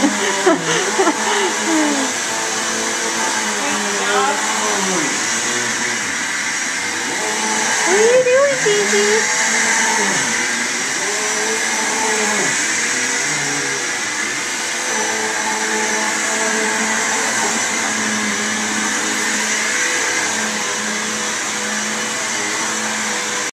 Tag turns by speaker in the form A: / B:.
A: What are you doing, Gigi?